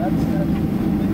that's, it.